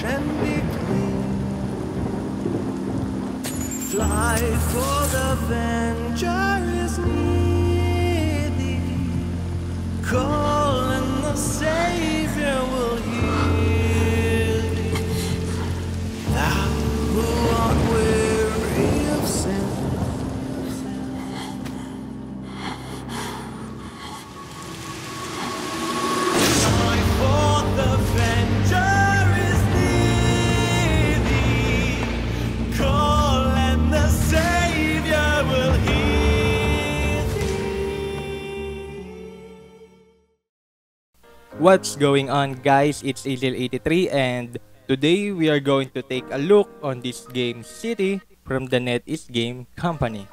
fresh and be clean. Fly, for the venture is near thee. Calling the Savior. What's going on guys? It's Azzel83 and today we are going to take a look on this game City from the NetEase Game Company.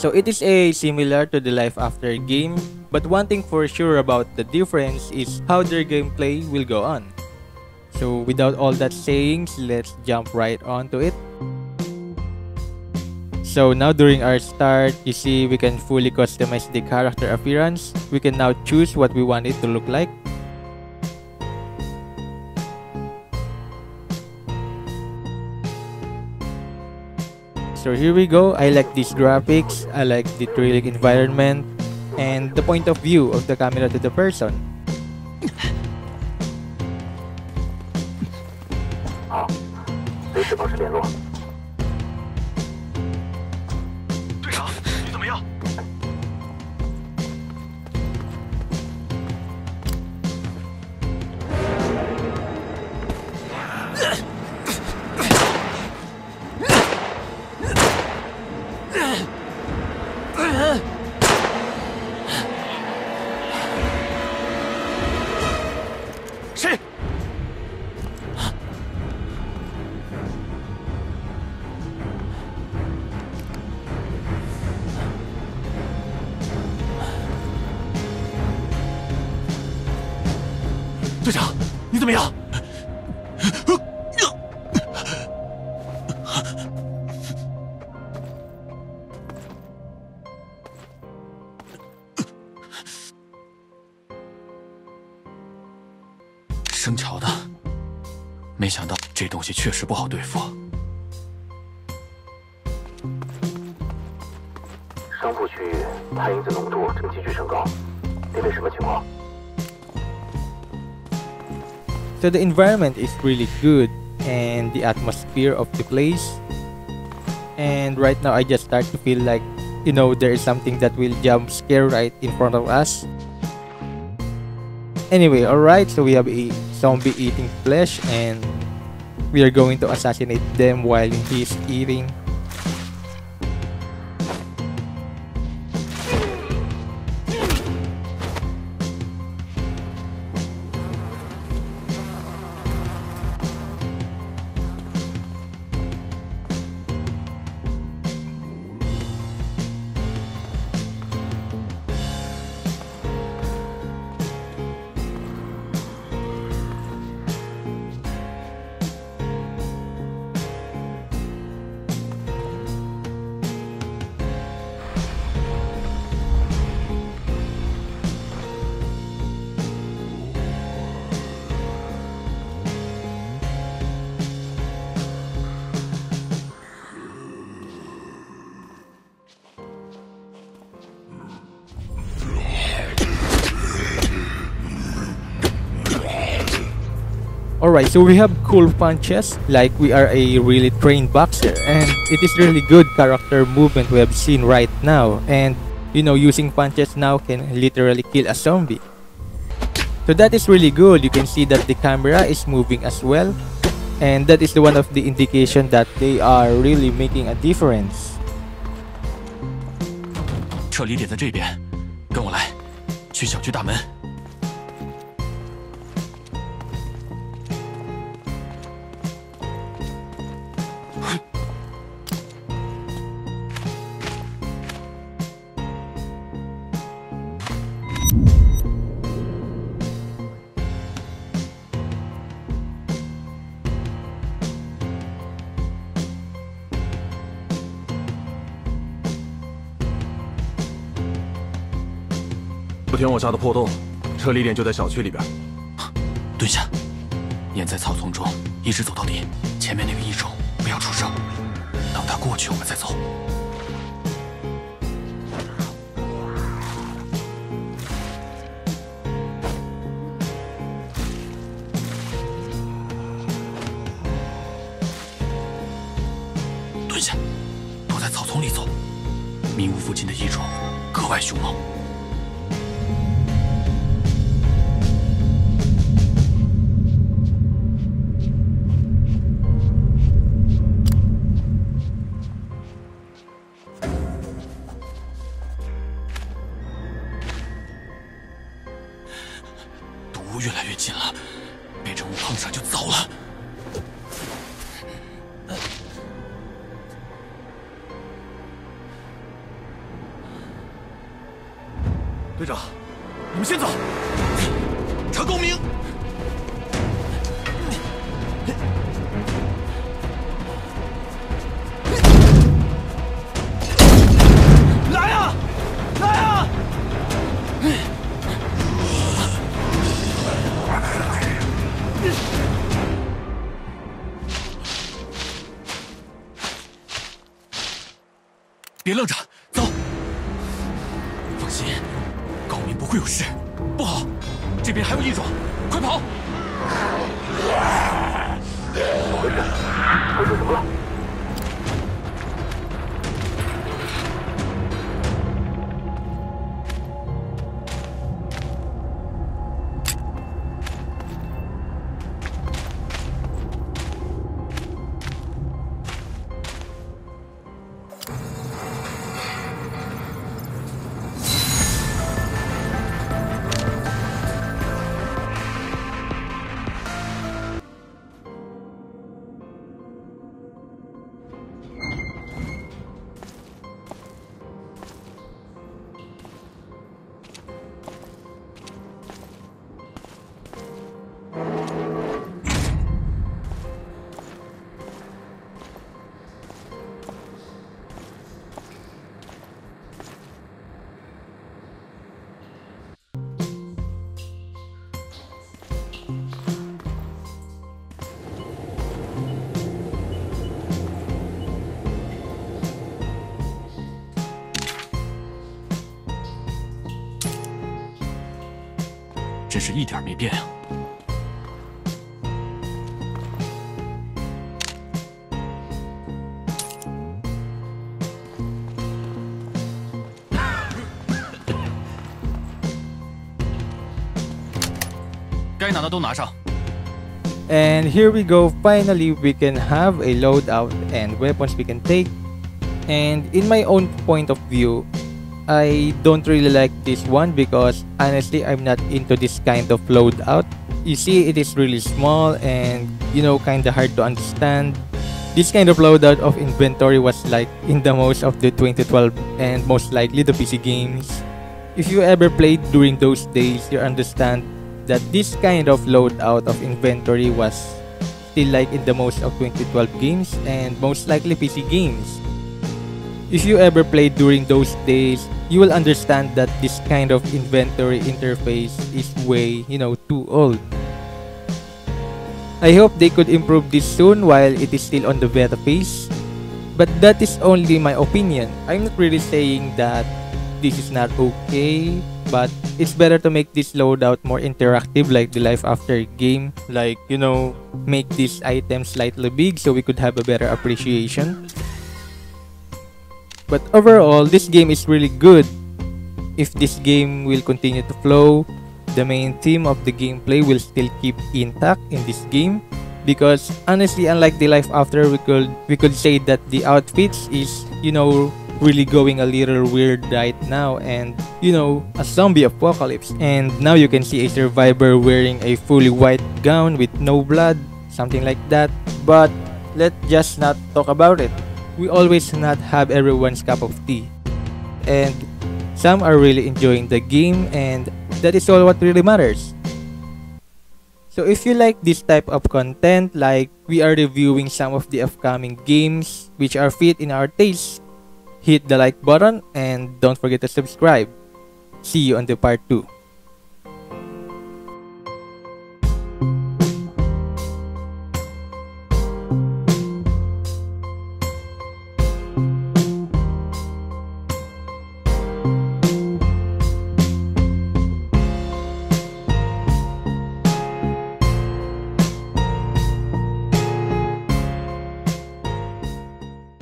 So it is a similar to the Life After game, but one thing for sure about the difference is how their gameplay will go on. So without all that sayings, let's jump right onto it. So now during our start, you see we can fully customize the character appearance. We can now choose what we want it to look like. So here we go. I like these graphics. I like the thrilling environment and the point of view of the camera to the person. 么样？生巧的，没想到这东西确实不好对付。商铺区域碳因子浓度正急剧升高，那边什么情况？So the environment is really good and the atmosphere of the place. And right now I just start to feel like you know there is something that will jump scare right in front of us. Anyway, alright, so we have a zombie eating flesh and we are going to assassinate them while he's eating. Alright, so we have cool punches, like we are a really trained boxer, and it is really good character movement we have seen right now, and you know, using punches now can literally kill a zombie. So that is really good, you can see that the camera is moving as well, and that is the one of the indication that they are really making a difference. 撤离点在这边，跟我来，去小区大门。 填我下的破洞，撤离点就在小区里边。蹲下，沿在草丛中一直走到底，前面那个异虫不要出声。等他过去，我们再走。蹲下，躲在草丛里走。迷雾附近的异虫格外凶猛。越来越近了，被这雾碰上就糟了。队长，你们先走。别愣着，走。放心，高明不会有事。不好，这边还有异种，快跑！会出什么了？真是一点没变啊！该拿的都拿上。And here we go. Finally, we can have a loadout and weapons we can take. And in my own point of view, I don't really like this one because honestly, I'm not into this kind of loadout. You see, it is really small and you know, kind of hard to understand. This kind of loadout of inventory was like in the most of the 2012 and most likely the PC games. If you ever played during those days, you understand that this kind of loadout of inventory was still like in the most of 2012 games and most likely PC games. If you ever played during those days, you will understand that this kind of inventory interface is way, you know, too old. I hope they could improve this soon while it is still on the beta phase. But that is only my opinion. I'm not really saying that this is not okay, but it's better to make this loadout more interactive like the life after game. Like, you know, make these items slightly big so we could have a better appreciation. But overall, this game is really good. If this game will continue to flow, the main theme of the gameplay will still keep intact in this game. Because honestly, unlike the life after, we could we could say that the outfits is you know really going a little weird right now, and you know a zombie apocalypse. And now you can see a survivor wearing a fully white gown with no blood, something like that. But let's just not talk about it we always not have everyone's cup of tea. And some are really enjoying the game and that is all what really matters. So if you like this type of content like we are reviewing some of the upcoming games which are fit in our taste, hit the like button and don't forget to subscribe. See you on the part 2.